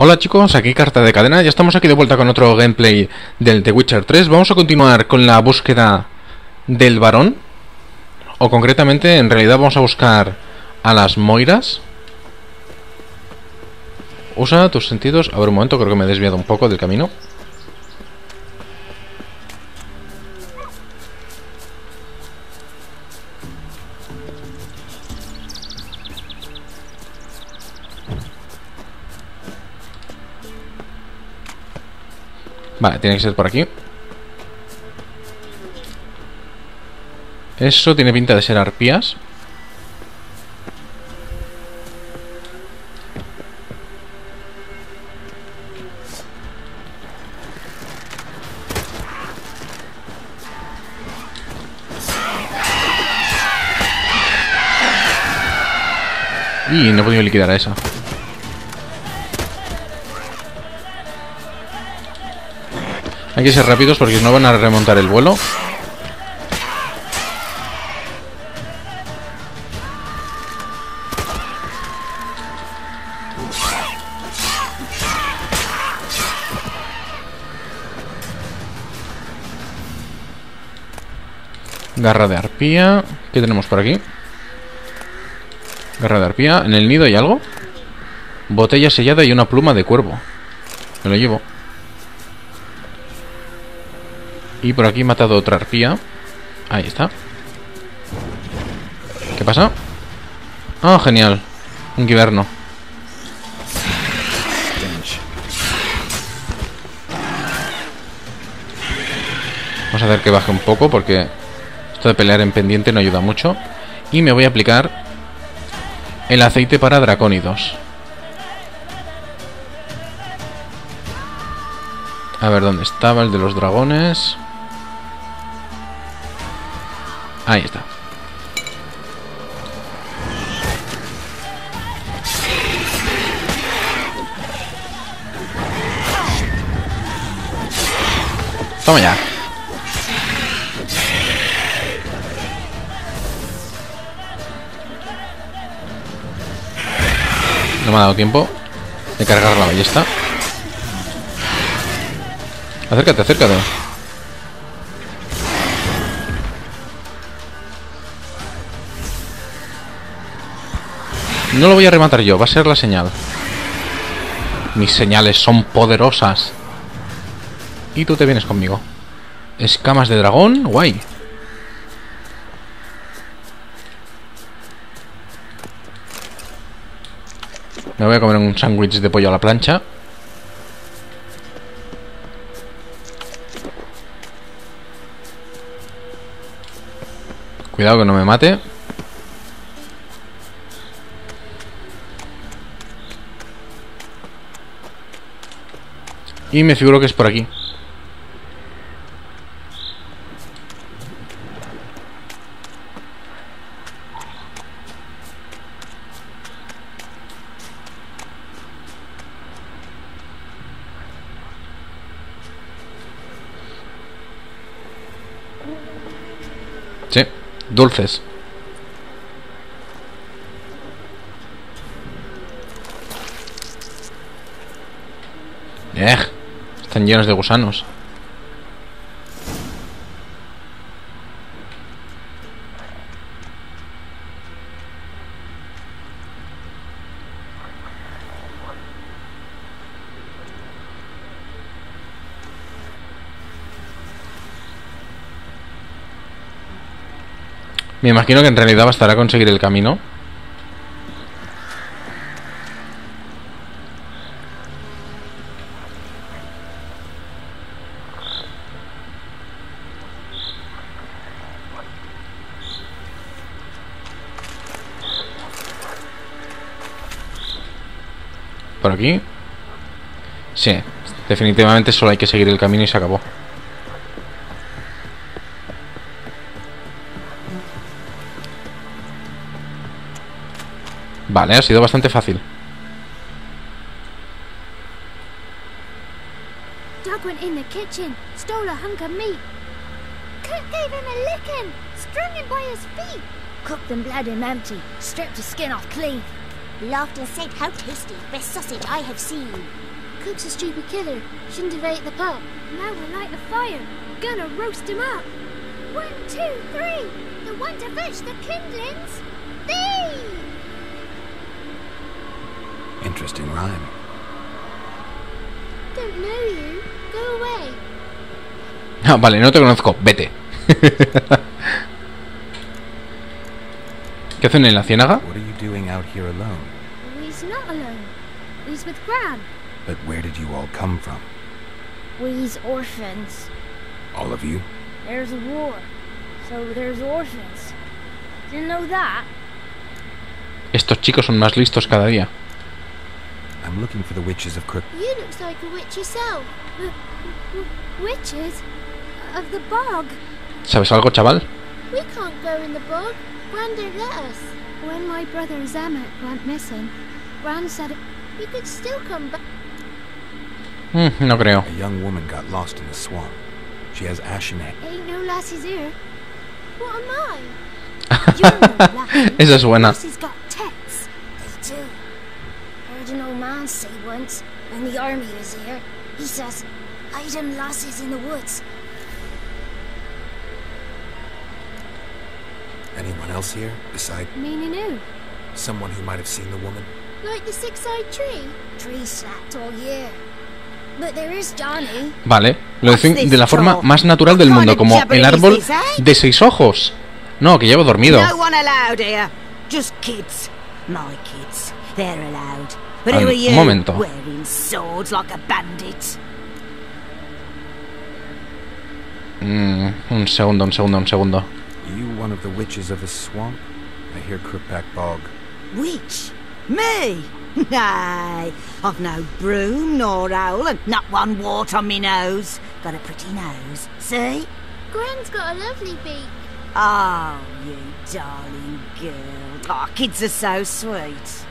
Hola chicos, aquí Carta de Cadena, ya estamos aquí de vuelta con otro gameplay del The Witcher 3 Vamos a continuar con la búsqueda del varón. O concretamente, en realidad vamos a buscar a las Moiras. Usa tus sentidos, a ver un momento, creo que me he desviado un poco del camino Vale, tiene que ser por aquí. Eso tiene pinta de ser arpías. Y no he podido liquidar a esa. Hay que ser rápidos porque no van a remontar el vuelo. Garra de arpía. ¿Qué tenemos por aquí? Garra de arpía. ¿En el nido hay algo? Botella sellada y una pluma de cuervo. Me lo llevo. Y por aquí he matado otra arpía. Ahí está. ¿Qué pasa? Ah, genial. Un guiberno. Vamos a hacer que baje un poco porque esto de pelear en pendiente no ayuda mucho. Y me voy a aplicar el aceite para dracónidos. A ver, ¿dónde estaba el de los dragones? Ahí está. Toma ya. No me ha dado tiempo de cargar la ballesta. Acércate, acércate. No lo voy a rematar yo, va a ser la señal. Mis señales son poderosas. Y tú te vienes conmigo. Escamas de dragón, guay. Me voy a comer un sándwich de pollo a la plancha. Cuidado que no me mate. Y me figuro que es por aquí. Sí, dulces. Eh, están llenos de gusanos. Me imagino que en realidad bastará conseguir el camino. Sí, definitivamente solo hay que seguir el camino y se acabó. Vale, ha sido bastante fácil. Doug went in the kitchen, stole a hunk of meat. Cook gave him a licking, strung him by his feet. Cooked and bled him empty, stripped his skin off clean. Laughed and said how tasty, best sausage I have seen. Cook's a stupid killer. Shouldn't have ate the pup. Now we'll light a fire. Gonna roast him up. One, two, three. The one to fetch the kindlings. Thee! Interesting rhyme. Don't know you. Go away. Ah, vale, no te conozco. Vete. ¿Qué hacen en la ciénaga? What are you doing out here alone? We's not alone. We's with Gran. But where did you all come from? We's orphans. All of you? There's a war. So there's orphans. Didn't know that? Estos chicos son más listos cada día. I'm looking for the witches of Crook. You look like a witch yourself. W- w- witches? Of the bog. ¿Sabes algo, chaval? We can't go in the bog. Gran don't let us. When my brother Zamet went missing, Gran said we could still come back. Mm, no creo. A young woman got lost in the swamp. She has ashen hair. Ain't no lassies here. What am I? You're no lassie. Esa es buena. Lassies got tits. They do. Heard an old man say once when the army was here. He says, "Hide them lassies in the woods." Anyone else here? Beside Meaning who? someone who might have seen the woman? Like the six-eyed tree. Tree slapped all year. But there is Johnny. Vale, lo de la forma for? más natural del mundo, como el árbol de seis ojos. No, que llevo dormido. No one allowed here. Just kids. My kids. They're allowed. But who are un you? momento. Wearing swords like a bandit. Mm, un segundo, un segundo, un segundo. You one of the witches of the swamp? I hear Crookback Bog. Witch? Me? Nay, I've no broom nor owl and not one wart on me nose. Got a pretty nose. See? Gran's got a lovely beak. Oh, you darling girl. Oh, kids are so sweet.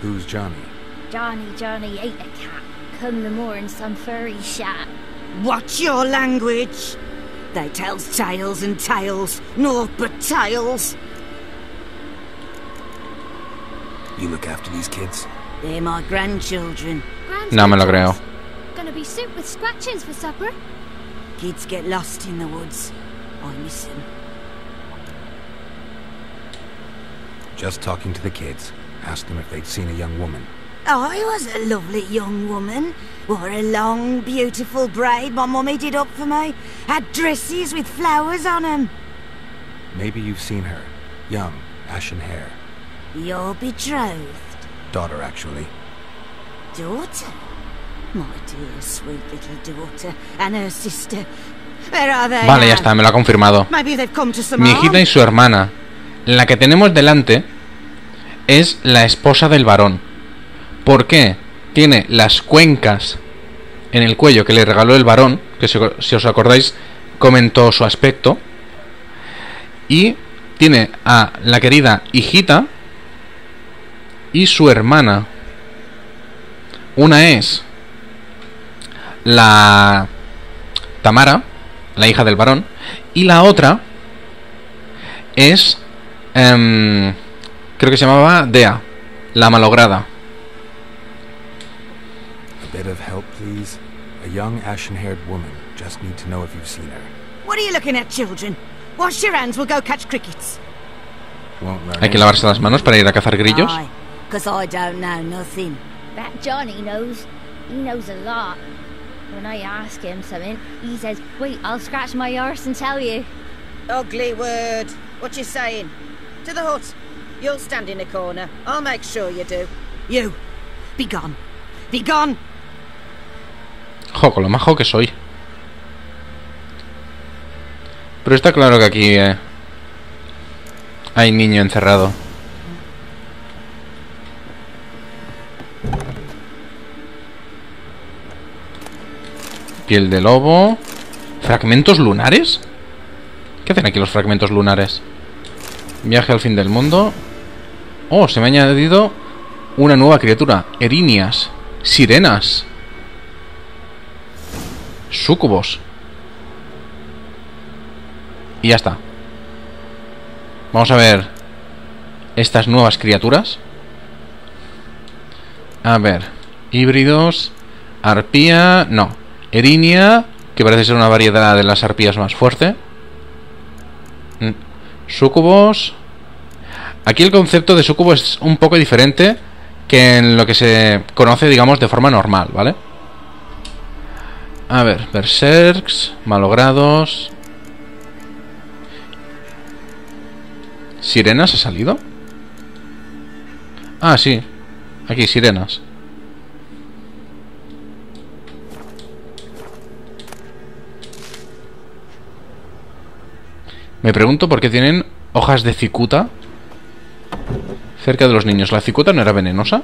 Who's Johnny? Johnny, Johnny ate a cat. Come the more in some furry shat. Watch your language. They tells tales and tales, naught but tales. You look after these kids? They're my grandchildren. Gran's No me lo creo. Gonna be soup with scratchings for supper. Kids get lost in the woods. I miss them. Just talking to the kids. Asked them if they'd seen a young woman. I was a lovely young woman. Wore a long, beautiful braid my mummy did up for me. Had dresses with flowers on 'em. Maybe you've seen her. Young, ashen hair. Your betrothed Daughter, actually. daughter. My dear, sweet little daughter. And her sister. Where are they? Vale, ya está, me lo ha confirmado. Maybe they've come to some Mi hijita y su hermana. La que tenemos delante es la esposa del varón. ¿Por qué? Tiene las cuencas en el cuello que le regaló el varón, que si, os acordáis comentó su aspecto. Y tiene a la querida hijita y su hermana. Una es la Tamara, la hija del varón, y la otra es em, creo que se llamaba Dea, la malograda. A bit of help, please. A young, ashen-haired woman. Just need to know if you've seen her. What are you looking at, children? Wash your hands, we'll go catch crickets. Won't learn Hay que lavarse las manos para ir a cazar grillos. Because I don't know nothing. That Johnny knows. He knows a lot. When I ask him something, he says, Wait, I'll scratch my arse and tell you. Ugly word. What you saying? To the hut. You'll stand in a corner. I'll make sure you do. You. Be gone. Be gone. Con lo majo que soy. Pero está claro que aquí eh, hay niño encerrado. Piel de lobo. ¿Fragmentos lunares? ¿Qué hacen aquí los fragmentos lunares? Viaje al fin del mundo. Oh, se me ha añadido una nueva criatura. Erinias. Sirenas. Sucubos. Y ya está. Vamos a ver estas nuevas criaturas. A ver. Híbridos. Arpía. No. Erinia. Que parece ser una variedad de las arpías más fuerte. Mm. Sucubos. Aquí el concepto de sucubo es un poco diferente que en lo que se conoce, digamos, de forma normal, ¿vale? A ver, berserks, malogrados. ¿Sirenas ha salido? Ah, sí. Aquí, sirenas. Me pregunto por qué tienen hojas de cicuta cerca de los niños. ¿La cicuta no era venenosa?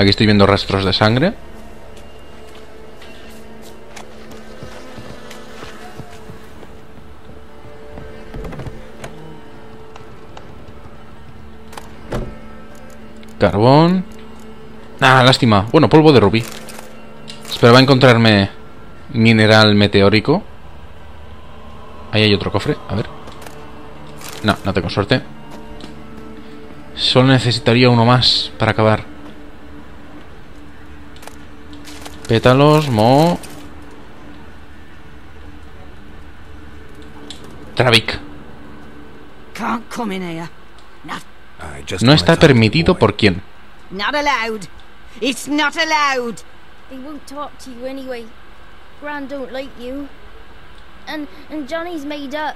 Aquí estoy viendo rastros de sangre. Carbón. Ah, lástima. Bueno, polvo de rubí. Esperaba encontrarme mineral meteórico. Ahí hay otro cofre. A ver. No, no tengo suerte. Solo necesitaría uno más para acabar. Pétalos, mo... Travik. Can't come in here. Not, I just No está permitido por quién. not allowed. It's not allowed. They won't talk to you anyway. Gran don't like you. And and Johnny's made up.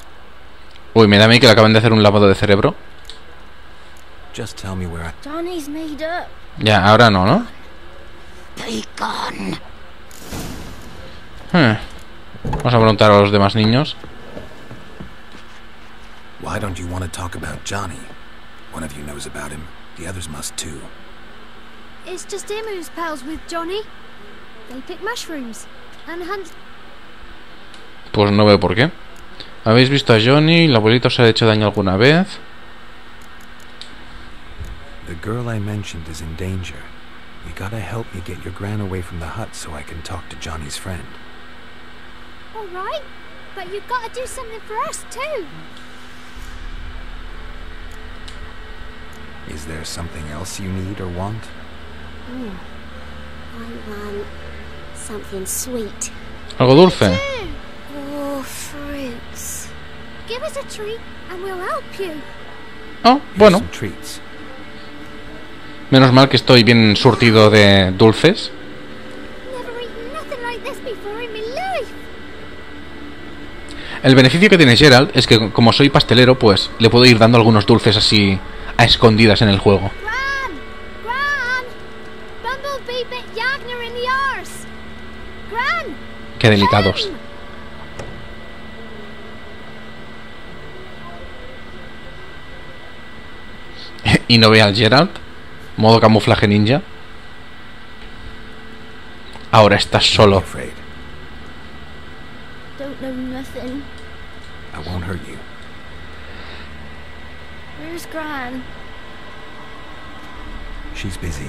Uy, me da a mí que le acaban de hacer un lavado de cerebro. Just tell me where I... Johnny's made up. Ya, ahora no, ¿no? Be gone. Eh. Vamos a preguntar a los demás niños. Why don't you want to talk about Johnny? One of you knows about him. The others must too. It's just him who's pals with Johnny. They pick mushrooms and hunt. Pues no veo por qué. ¿Habéis visto a Johnny? ¿El abuelito se ha hecho daño alguna vez? The girl I mentioned is in danger. You gotta help me get your gran away from the hut so I can talk to Johnny's friend. All right, but you've got to do something for us too. Is there something else you need or want? Hmm. I want something sweet. ¿Algo dulce? Too. Oh, fruits. Give us a treat and we'll help you. Oh, Here's bueno. some treats. Menos mal que estoy bien surtido de dulces. El beneficio que tiene Gerald es que como soy pastelero, pues le puedo ir dando algunos dulces así a escondidas en el juego. Qué delicados. Y no ve al Gerald. Modo camuflaje ninja. Ahora estás solo. afraid. Don't know nothing. I won't hurt you. Where's Gran? She's busy.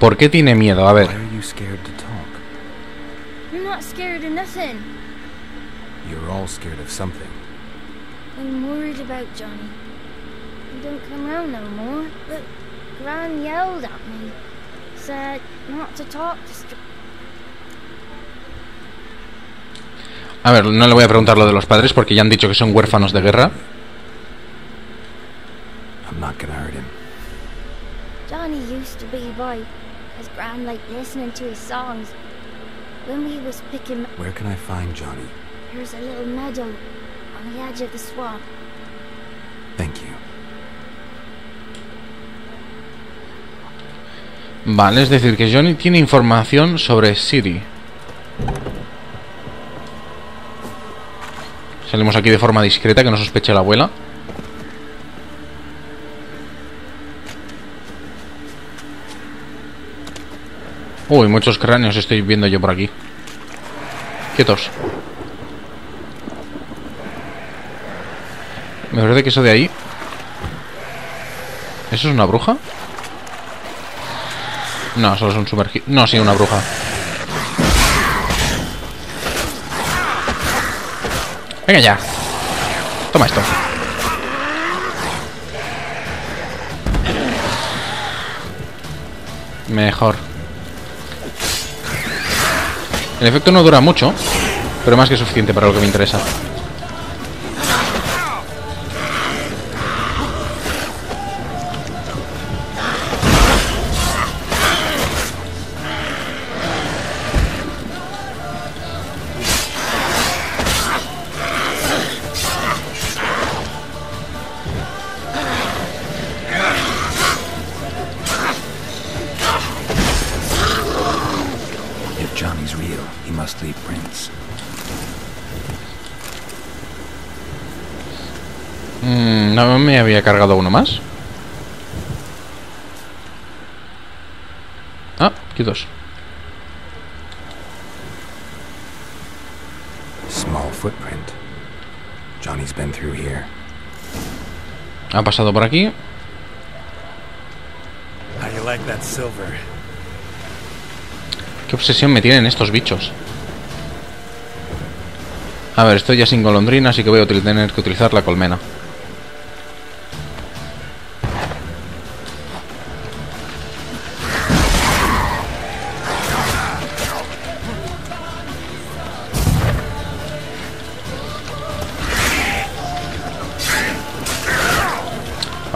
¿Por qué tiene miedo? A Why ver. are you scared to talk? You're not scared of nothing. You're all scared of something. I'm worried about Johnny. He don't come round no more. But Gran yelled at me. Said not to talk to str- A ver, no le voy a preguntar lo de los padres porque ya han dicho que son huérfanos de guerra. I'm not gonna hurt him. Johnny used to be a boy, cause Gran liked listening to his songs. When we was picking, Where can I find Johnny? there's a little meadow on the edge of the swamp. Thank you. Vale, es decir, que Johnny tiene información sobre Siri. Salimos aquí de forma discreta, que no sospeche la abuela. Uy, muchos cráneos estoy viendo yo por aquí. Quietos. Me parece que eso de ahí... ¿Eso es una bruja? No, solo es un sumergido. No, sí, una bruja. Venga ya. Toma esto. Mejor. El efecto no dura mucho, pero más que suficiente para lo que me interesa. Había cargado uno más. Ah, aquí dos. Small footprint. Johnny's been through here. Ha pasado por aquí. How you like that silver? Qué obsesión me tienen estos bichos. A ver, estoy ya sin golondrina, así que voy a tener que utilizar la colmena.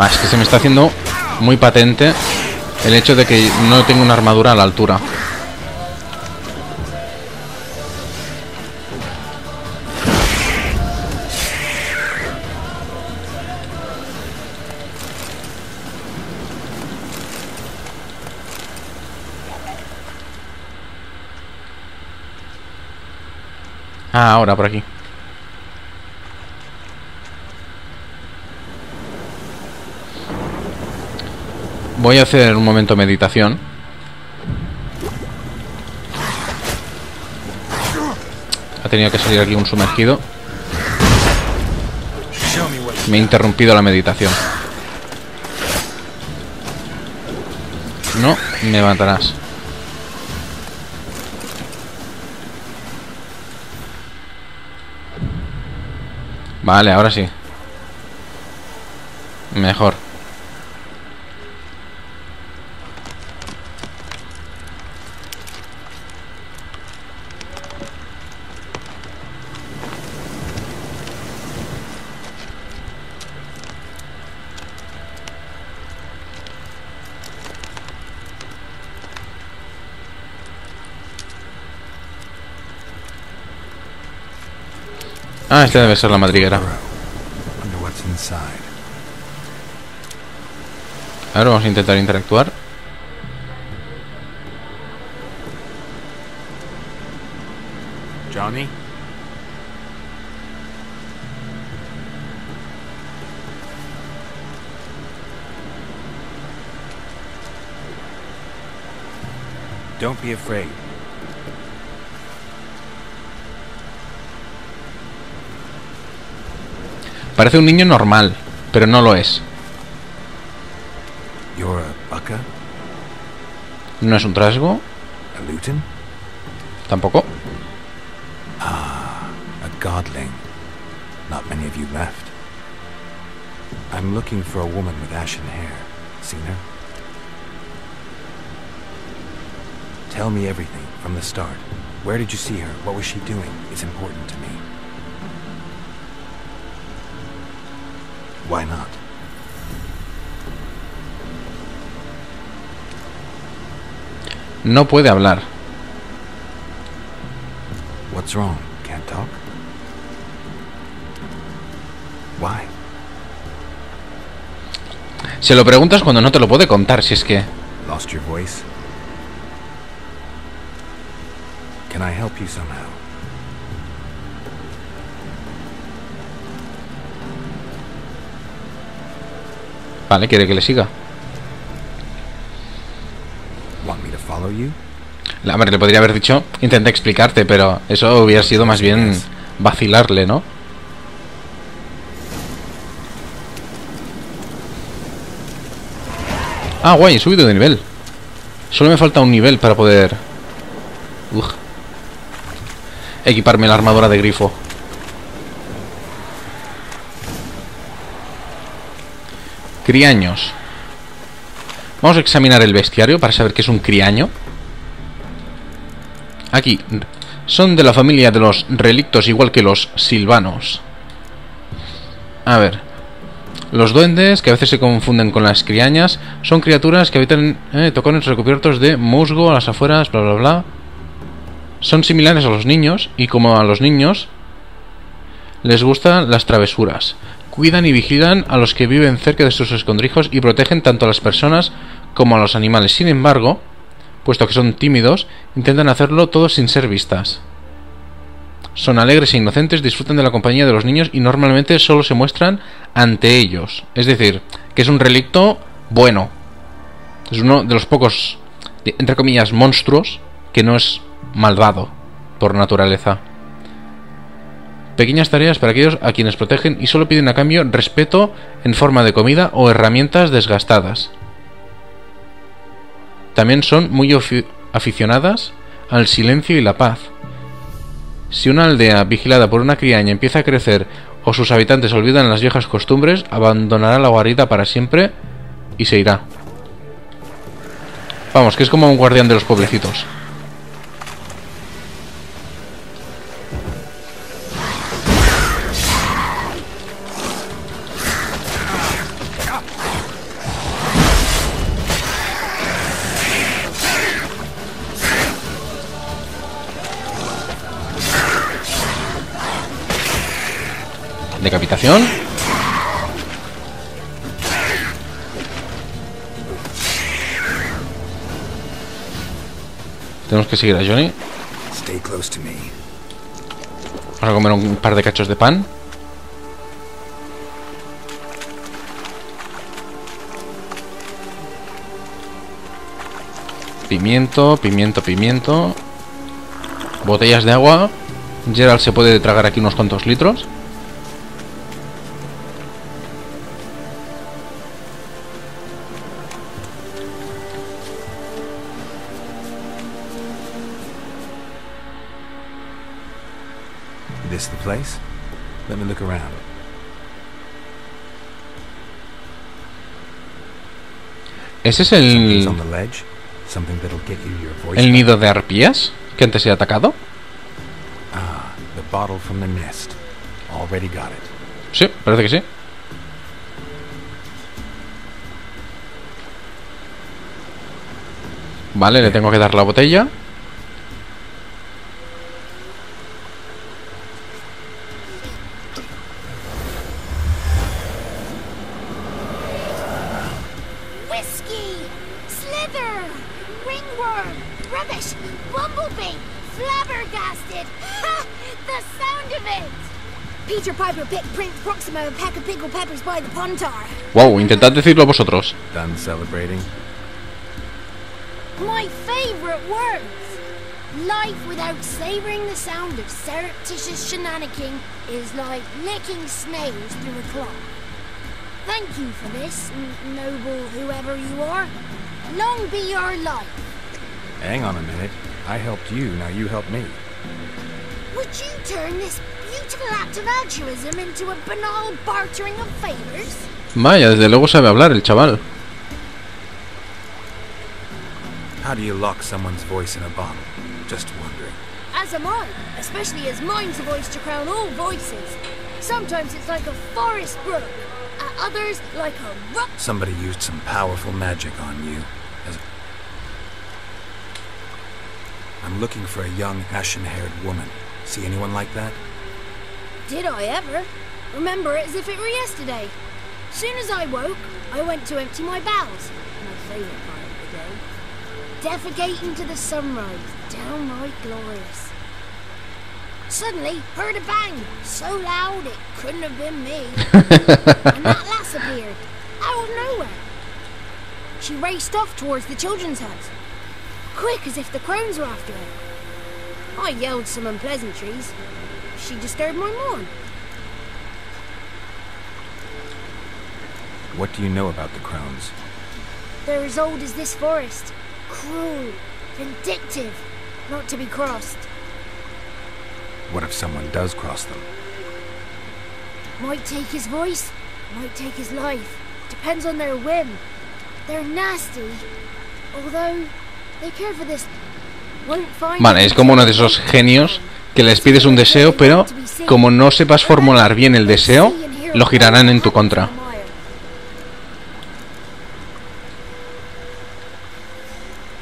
Ah, es que se me está haciendo muy patente el hecho de que no tengo una armadura a la altura. Ah, ahora por aquí. Voy a hacer un momento meditación. Ha tenido que salir aquí un sumergido. Me he interrumpido la meditación. No, me matarás. Vale, ahora sí. Mejor. Ah, este debe ser la madriguera. Ahora vamos a intentar interactuar. Johnny? Don't be afraid. Parece un niño normal, pero no lo es. You're a bucka? No es un trasgo, tampoco. Ah, a godling. Not many of you left. I'm looking for a woman with ashen hair. Seen her? Tell me everything from the start. Where did you see her? What was she doing? It's important to me. Why not? No puede hablar. What's wrong? Can't talk? Why? Se lo preguntas cuando no te lo puede contar, si es que... Lost your voice? Can I help you somehow? Vale, quiere que le siga. La hombre, le podría haber dicho, intenté explicarte, pero eso hubiera sido más bien vacilarle, ¿no? Ah, guay, he subido de nivel. Solo me falta un nivel para poder... Uf. Equiparme la armadura de grifo. Criaños. Vamos a examinar el bestiario para saber qué es un criaño. Aquí. Son de la familia de los relictos igual que los silvanos. A ver. Los duendes, que a veces se confunden con las criañas, son criaturas que habitan eh, tocones recubiertos de musgo a las afueras, bla bla bla. Son similares a los niños y como a los niños les gustan las travesuras. Cuidan y vigilan a los que viven cerca de sus escondrijos y protegen tanto a las personas como a los animales. Sin embargo, puesto que son tímidos, intentan hacerlo todo sin ser vistas. Son alegres e inocentes, disfrutan de la compañía de los niños y normalmente solo se muestran ante ellos. Es decir, que es un relicto bueno. Es uno de los pocos, entre comillas, monstruos que no es malvado por naturaleza. Pequeñas tareas para aquellos a quienes protegen y solo piden a cambio respeto en forma de comida o herramientas desgastadas. También son muy aficionadas al silencio y la paz. Si una aldea vigilada por una criaña empieza a crecer o sus habitantes olvidan las viejas costumbres, abandonará la guarida para siempre y se irá. Vamos, que es como un guardián de los pueblecitos. Decapitación. Tenemos que seguir a Johnny. Stay close to me. Vamos a comer un par de cachos de pan. Pimiento, pimiento, pimiento. Botellas de agua. Gerald se puede tragar aquí unos cuantos litros. Place? Let me look around. ¿Ese es el, el nido de arpías que antes he atacado? Ah, the bottle from the nest. Already got it. Sí, parece que sí. Vale, le tengo que dar la botella. Wow, intentad decirlo vosotros. Done celebrating? My favourite words! Life without savouring the sound of surreptitious shenanigan is like licking snails through a cloth. Thank you for this, noble whoever you are. Long be your life. Hang on a minute. I helped you, now you help me. Would you turn this beautiful act of altruism into a banal bartering of favours? Vaya, desde luego sabe hablar el chaval. How do you lock someone's voice in a bottle? Just wondering. As am I, especially as mine's a voice to crown all voices. Sometimes it's like a forest brook, at others like a rock. Somebody used some powerful magic on you. As I'm looking for a young, ashen-haired woman. See anyone like that? Did I ever? Remember it as if it were yesterday. Soon as I woke, I went to empty my bowels. My favourite part of the day. Defecating to the sunrise, downright glorious. Suddenly, heard a bang, so loud it couldn't have been me. and that lass appeared, out of nowhere. She raced off towards the children's house, quick as if the crones were after her. I yelled some unpleasantries. She disturbed my morn. What do you know about the crones? They're as old as this forest. Cruel, vindictive, not to be crossed. What if someone does cross them? Might take his voice, might take his life. depends on their whim. They're nasty, although they care for this. Won't find Vale, es como uno de esos genios que les pides un deseo, pero como no sepas formular bien el deseo, lo girarán en tu contra.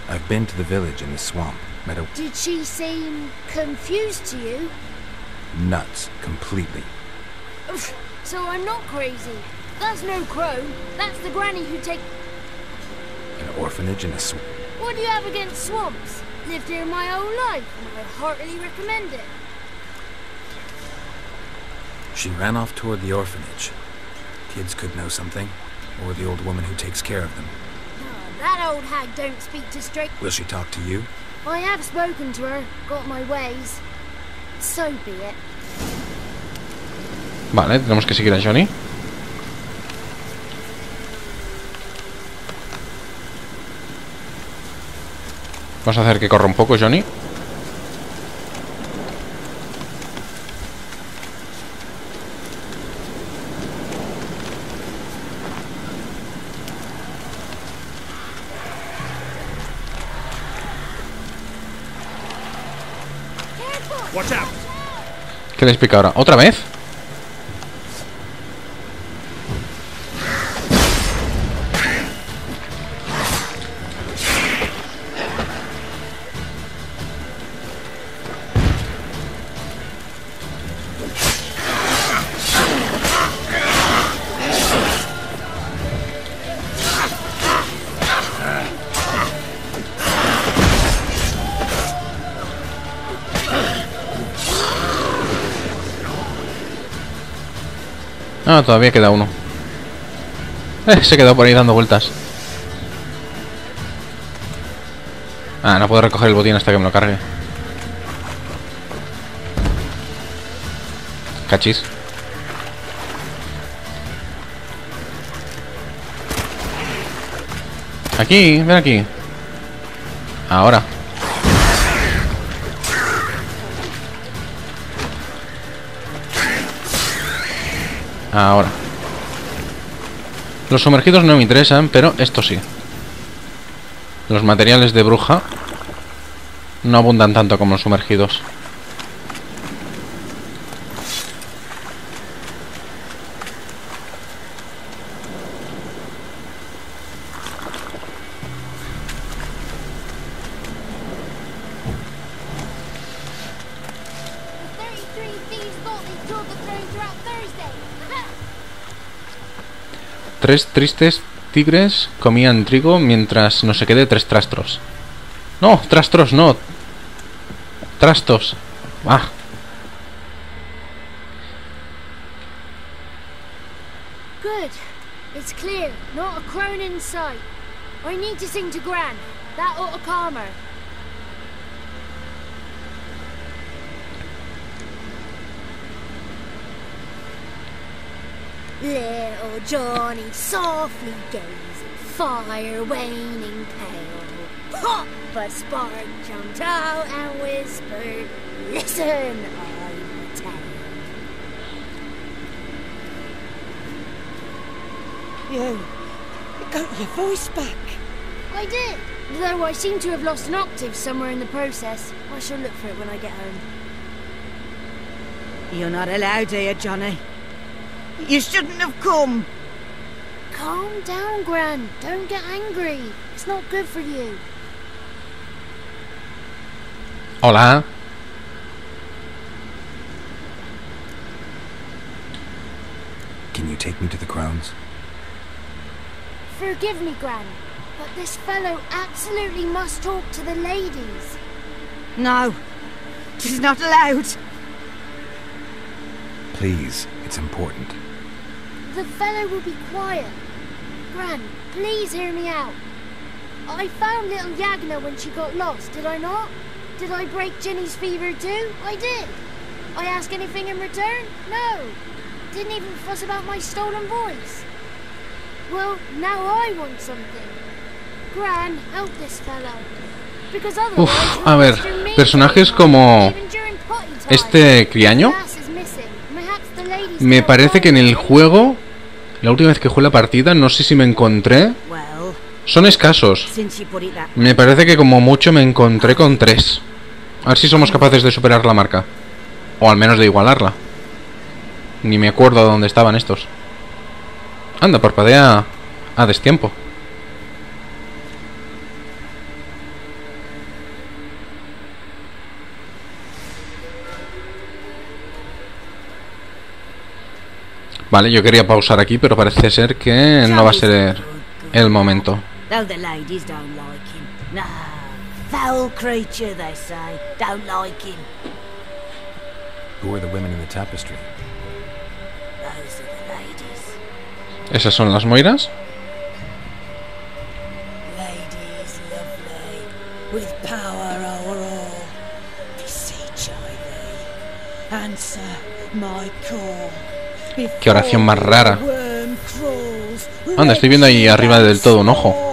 I've been to the village in the swamp. A Did she seem confused to you? nuts completely. So I'm not crazy. That's no crow. That's the granny who take. An orphanage in a swamp. What do you have against swamps? Lived here my whole life, and I heartily recommend it. She ran off toward the orphanage. Kids could know something, or the old woman who takes care of them. Ah, that old hag don't speak to straight. Will she talk to you? I have spoken to her, got my ways. So be it. Vale, tenemos que seguir a Johnny. Vamos a hacer que corra un poco, Johnny. ¿Qué les pica ahora? ¿Otra vez? Ah, todavía queda uno. Eh, se quedó por ahí dando vueltas. Ah, no puedo recoger el botín hasta que me lo cargue. Cachis. Aquí, ven aquí. Ahora. Ahora. Los sumergidos no me interesan, pero esto sí. Los materiales de bruja no abundan tanto como los sumergidos. Tres tristes tigres comían trigo mientras no se quede tres trastros. No, trastros no. Trastos. Ah, Good. It's clear. Not a crone in sight. I need to sing to Gran. That ought to calm her. Little Johnny softly gazing, fire waning pale. Pop! A spark jumped out and whispered, Listen, I'm a tale. You, you got your voice back. I did, though I seem to have lost an octave somewhere in the process. I shall look for it when I get home. You're not allowed here, Johnny. You shouldn't have come. Calm down, Gran. Don't get angry. It's not good for you. hola. Can you take me to the crowns? Forgive me, Gran, but this fellow absolutely must talk to the ladies. No, she's not allowed. Please, it's important. The fellow will be quiet. Gran, please hear me out. I found little Yagna when she got lost, did I not? Did I break Ginny's fever too? I did. I ask anything in return? No. Didn't even fuss about my stolen voice. Well, now I want something. Gran, help this fellow. Because otherwise Uf, a ver, personajes como night, even during potty time. este criaño Glass is missing. Perhaps me parece que en el juego La última vez que jugué la partida, no sé si me encontré. Son escasos. Me parece que como mucho me encontré con tres. A ver si somos capaces de superar la marca. O al menos de igualarla. Ni me acuerdo dónde estaban estos. Anda, parpadea a destiempo. Vale, yo quería pausar aquí, pero parece ser que no va a ser el momento. Though the ladies don't like him. No. Foul creature, they say. Don't like him. Who are the women in the tapestry? Those are the ladies. ¿Esas son las moiras? Ladies lovely, with power over all. Beseech I thee. Answer my call. Qué oración más rara. Anda, estoy viendo ahí arriba del todo un ojo.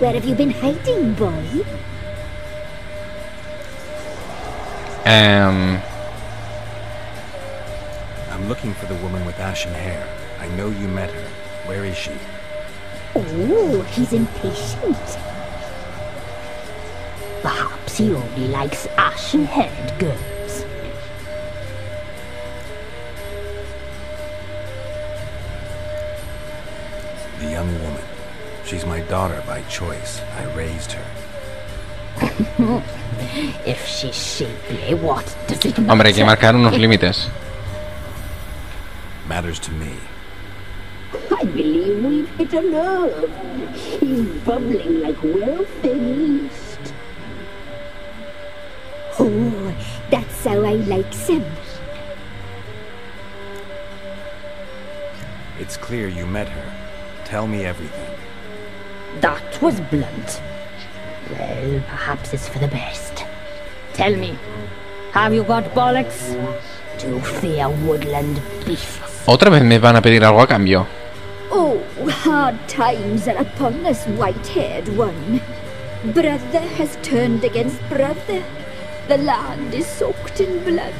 Where have you been hiding, boy? Em, I'm looking for the woman with ashen hair. I know you met her. Where is she? Oh, he's impatient. Perhaps he only likes ashen-haired girls. She's my daughter by choice. I raised her. If she's shapely, what does it matter? hombre, hay que marcar unos límites. Matters to me. I believe we've hit a nerve. He's bubbling like well-fed yeast. Oh, that's how I like him. It's clear you met her. Tell me everything. That was blunt. Well, perhaps it's for the best. Tell me, have you got bollocks? Do you fear woodland beasts? Otra vez me van a pedir algo a cambio. Oh, hard times are upon us, white-haired one. Brother has turned against brother. The land is soaked in blood.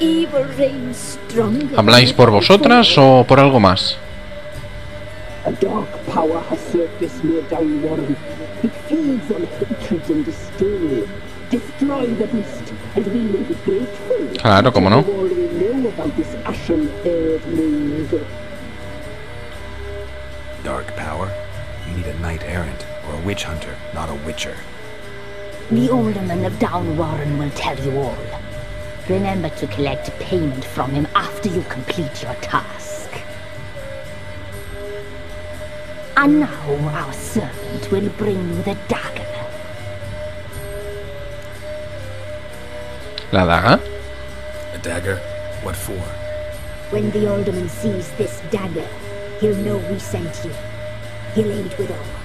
Evil reigns stronger. ¿Habláis por vosotras o por algo más? A dark power has surfaced near Downwarren. It feeds on hatred and despair. Destroy the beast, and we will be grateful. Ah, claro, cómo no. All we know about this ashen-haired maid. Dark power? You need a knight errant or a witch hunter, not a witcher. The alderman of Downwarren will tell you all. Remember to collect payment from him after you complete your task. And now our servant will bring you the dagger. ¿La daga? A dagger? What for? When the alderman sees this dagger, he'll know we sent you. He'll aid with all.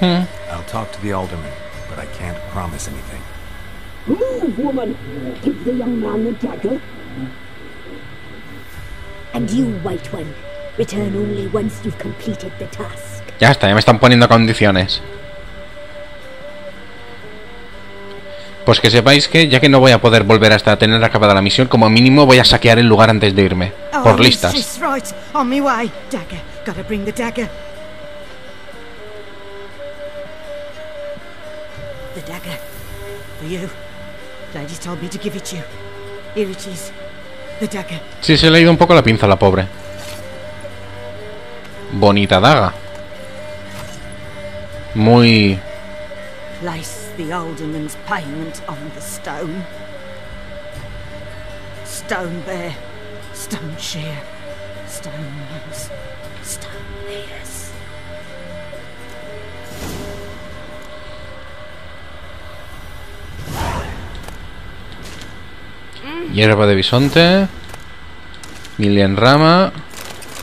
Hmm. I'll talk to the alderman, but I can't promise anything. Move, woman! Give the young man the dagger. And you, White One, return only once you've completed the task. Ya está, ya me están poniendo condiciones. Pues que sepáis que, ya que no voy a poder volver hasta tener acabada la misión, como mínimo voy a saquear el lugar antes de irme. Por Oh, listas. She's right. On me way. Dagger. Gotta bring the dagger. The dagger. For you. Lady told me to give it you. Here it is. Sí, se le ha ido un poco la pinza a la pobre. Bonita daga. Muy... Place the alderman's payment on the stone. Stone bear. Stone shear. Stone nose. Stone ears. Hierba de bisonte. Milian Rama.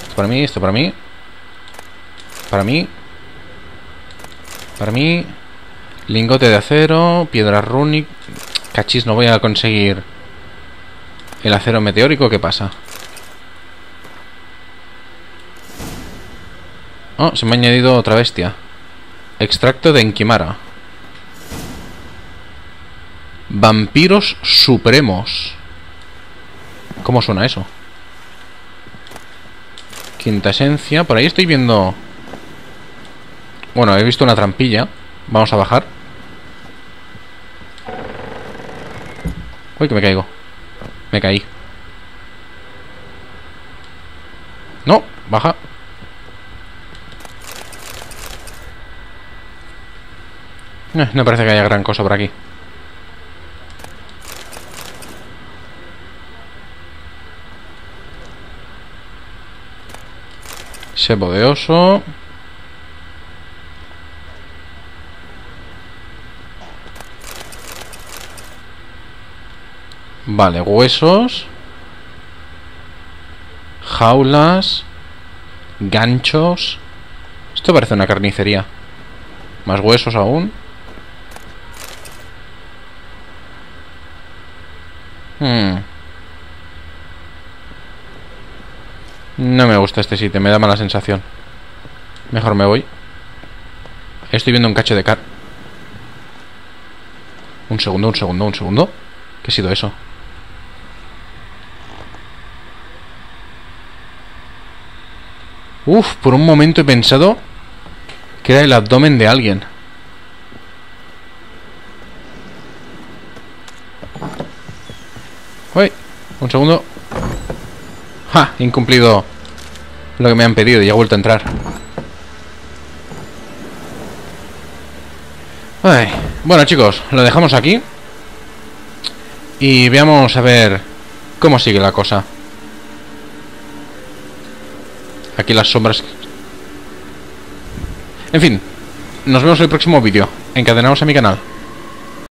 Esto para mí, esto para mí. Para mí. Para mí. Lingote de acero, piedra runic. Cachis, no voy a conseguir el acero meteórico. ¿Qué pasa? Oh, se me ha añadido otra bestia. Extracto de Enkimara. Vampiros supremos. ¿Cómo suena eso? Quinta esencia. Por ahí estoy viendo... Bueno, he visto una trampilla. Vamos a bajar. Uy, que me caigo. Me caí. No, baja. Eh, no parece que haya gran cosa por aquí. Sebo de oso. Vale, huesos. Jaulas. Ganchos. Esto parece una carnicería. Más huesos aún. Hmm. No me gusta este sitio, me da mala sensación. Mejor me voy. Estoy viendo un cacho de car... Un segundo, un segundo, un segundo. ¿Qué ha sido eso? Uf, por un momento he pensado que era el abdomen de alguien. Uy, un segundo. ¡Ja! Incumplido lo que me han pedido y he vuelto a entrar. Ay. Bueno chicos, lo dejamos aquí. Y veamos a ver cómo sigue la cosa. Aquí las sombras... En fin, nos vemos en el próximo vídeo. Encadenaos a mi canal.